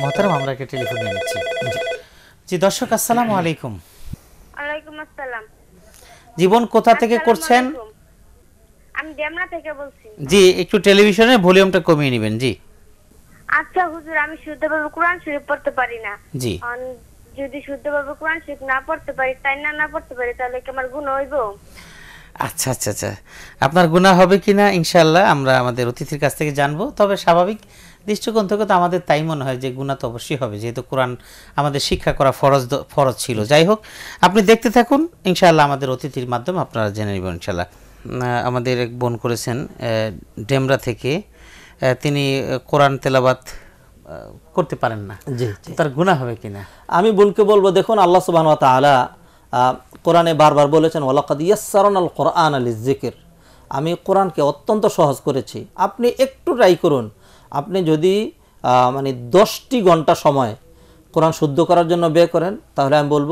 মহতারাম আমরা একটা টেলিফোন নিয়ে নিচ্ছি। জি। দর্শক আসসালামু আলাইকুম। ওয়ালাইকুম আসসালাম। জীবন কোথা থেকে করছেন? আমি ডেমরা থেকে বলছি। জি একটু টেলিভিশনের ভলিউমটা কমিয়ে নেবেন জি। আচ্ছা হুজুর আমি শুদ্ধভাবে কোরআন শরীফ পড়তে পারি না। জি। যদি শুদ্ধভাবে কোরআন শরীফ না পড়তে পারি তাই না না পড়তে পারি তাহলে কি আমার গুণ হইব? আচ্ছা আচ্ছা আচ্ছা। আপনার গুনাহ হবে কিনা ইনশাআল্লাহ আমরা আমাদের অতিথির কাছ থেকে জানব। তবে স্বাভাবিক দৃষ্টিকোণ থেকে তো আমাদের তাই মনে হয় যে গুনাহ তো অবশ্যই হবে যেহেতু কোরআন আমাদের শিক্ষা করা ফরজ ফরজ ছিল। যাই হোক আপনি দেখতে থাকুন ইনশাআল্লাহ আমাদের অতিথির মাধ্যমে আপনারা জেনে নেবেন ইনশাল্লাহ আমাদের এক বোন করেছেন ডেমরা থেকে তিনি কোরআন তেলাবাত করতে পারেন না। তার গুনাহ হবে কিনা? আমি বোনকে বলব দেখুন আল্লাহ সুবাহ আহ, কোরআনে বারবার বলেছেন ওয়ালাকাদ ইয়াসসারান আল কোরআন আল জিকির আমি কোরআনকে অত্যন্ত সহজ করেছি। আপনি একটু ট্রাই করুন। আপনি যদি মানে দশটি ঘণ্টা সময় কোরআন শুদ্ধ করার জন্য ব্যয় করেন, তাহলে আমি বলব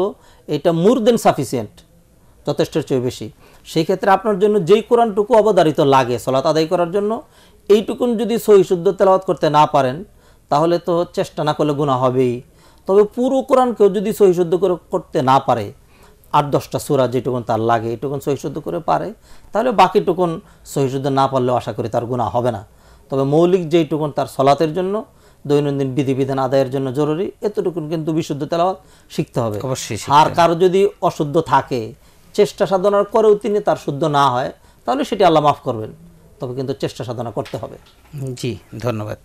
এটা মোর দেন সাফিসিয়েন্ট যথেষ্টের চেয়ে বেশি। সেই ক্ষেত্রে আপনার জন্য যেই কোরআনটুকু অবধারিত লাগে সলাত আদায় করার জন্য, এইটুকুন যদি সহি শুদ্ধ তেলাওয়াত করতে না পারেন, তাহলে তো চেষ্টা না করলে গুণা হবেই। তবে পুরো কোরআন কেউ যদি সহি শুদ্ধ করে করতে না পারে, আট দশটা সুরা যেটুকুন তার লাগে, এটুকুন সহি শুদ্ধ করে পারে, তাহলে বাকিটুকুন সহি শুদ্ধ না পারলেও আশা করি তার গুণা হবে না। তবে মৌলিক যেইটুকুন তার সলাতের জন্য দৈনন্দিন বিধিবিধান আদায়ের জন্য জরুরি এতটুকুন কিন্তু বিশুদ্ধ তেলাওয়াত শিখতে হবে। আর কারও যদি অশুদ্ধ থাকে চেষ্টা সাধনার করেও তিনি তার শুদ্ধ না হয় তাহলে সেটি আল্লাহ মাফ করবেন। তবে কিন্তু চেষ্টা সাধনা করতে হবে। জি ধন্যবাদ।